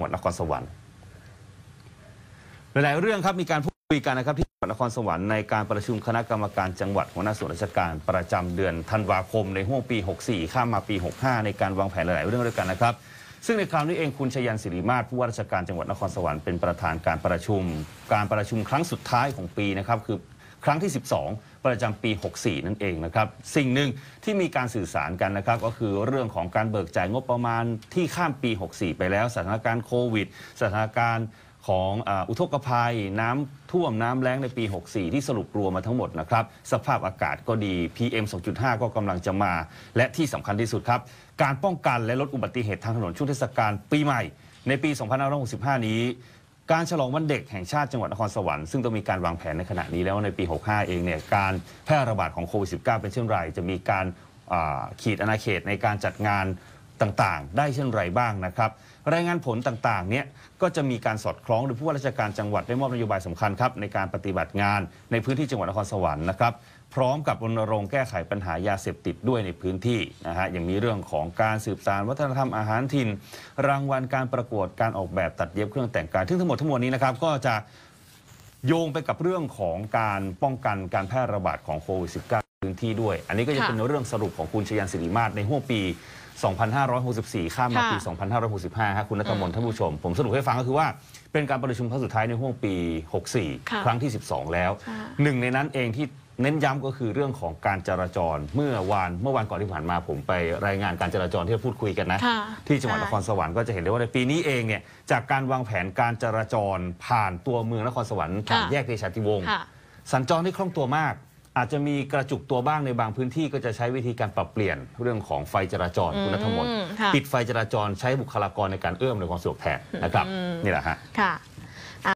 จังหวัดนครสวรรค์หลายๆเรื่องครับมีการพูดคุยกันนะครับที่จังหวัดนครสวรรค์ในการประชุมคณะกรรมการจังหวัดหัวหน้าส่วนราชการประจำเดือนธันวาคมในห่วงปี 64 ข้ามมาปี 65 ในการวางแผนหลาย ๆ เรื่องด้วยกันนะครับ ซึ่งในคราวนี้เองคุณชยันศิริมาศผู้ว่าราชการจังหวัดนครสวรรค์เป็นประธานการประชุม การประชุมครั้งสุดท้ายของปีนะครับคือ ครั้งที่ 12 ประจำปี 64 นั่นเองนะครับ สิ่งหนึ่งที่มีการสื่อสารกันนะครับ ก็คือเรื่องของการเบิกจ่ายงบประมาณที่ข้ามปี 64 ไปแล้ว สถานการณ์โควิด สถานการณ์ของอาอุทกภัยน้ำท่วมน้ำแล้งในปี 64 ที่สรุปรวมมาทั้งหมดนะครับ สภาพอากาศก็ดี PM 2.5 ก็กำลังจะมา และที่สำคัญที่สุดครับ การป้องกันและลดอุบัติเหตุทางถนนช่วงเทศกาลปีใหม่ ในปี 2565 นี้ การฉลองวันเด็กแห่งชาติจังหวัดนครสวรรค์ซึ่งต้องมีการวางแผนในขณะนี้แล้วในปี 65 เองเนี่ยการแพร่ระบาดของโควิด -19 เป็นเช่นไร จะมีการขีดอาณาเขตในการจัดงาน ต่างๆ ได้เช่นไรบ้างนะครับ รายงานผลต่างๆเนี่ยก็จะมีการสอดคล้องโดยผู้ว่าราชการจังหวัดได้มอบนโยบายสำคัญครับในการปฏิบัติงานในพื้นที่จังหวัดนครสวรรค์นะครับพร้อมกับรณรงค์แก้ไขปัญหายาเสพติดด้วยในพื้นที่นะฮะอย่างมีเรื่องของการสืบสานวัฒนธรรมอาหารถิ่น รางวัลการประกวดการออกแบบตัดเย็บเครื่องแต่งกายซึ่งทั้งหมดทั้งมวลนี้นะครับก็จะโยงไปกับเรื่องของการป้องกันการแพร่ระบาดของโควิด -19 พื้นที่ด้วย อันนี้ก็จะเป็นเรื่องสรุปของคุณชยันศิริมาศในห่วงปี 2564 ข้ามมาค่ะปี 2565ครับคุณนัทมนต์ท่านผู้ชม ผมสรุปให้ฟังก็คือว่า เป็นการประชุมครั้งสุดท้ายในห่วงปี 64ค่ะครั้งที่ 12 แล้วค่ะหนึ่งในนั้นเองที่เน้นย้ำก็คือเรื่องของการจราจรเมื่อวานเมื่อวานก่อนที่ผ่านมาผมไปรายงานการจราจรที่เราพูดคุยกันนะค่ะที่จังหวัดใช่นครสวรรค์ก็จะเห็นได้ว่าในปีนี้เองเนี่ยจากการวางแผนการจราจรผ่านตัวเมืองนครสวรรค์ผ่านค่ะแยกเดชาติวงศ์ค่ะสัญจรได้คล่องตัวมาก อาจจะมีกระจุกตัวบ้างในบางพื้นที่ก็จะใช้วิธีการปรับเปลี่ยนเรื่องของไฟจราจรคุณนัทมนต์อืมค่ะปิดไฟจราจรใช้บุคลากรในการเอื้อมในวยความสะดวกแทนนะครับอืมนี่แหละฮะค่ะ